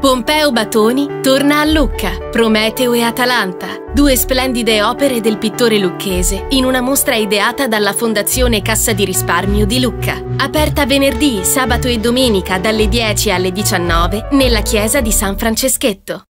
Pompeo Batoni torna a Lucca, Prometeo e Atalanta, due splendide opere del pittore lucchese, in una mostra ideata dalla Fondazione Cassa di Risparmio di Lucca. Aperta venerdì, sabato e domenica dalle 10 alle 19 nella chiesa di San Franceschetto.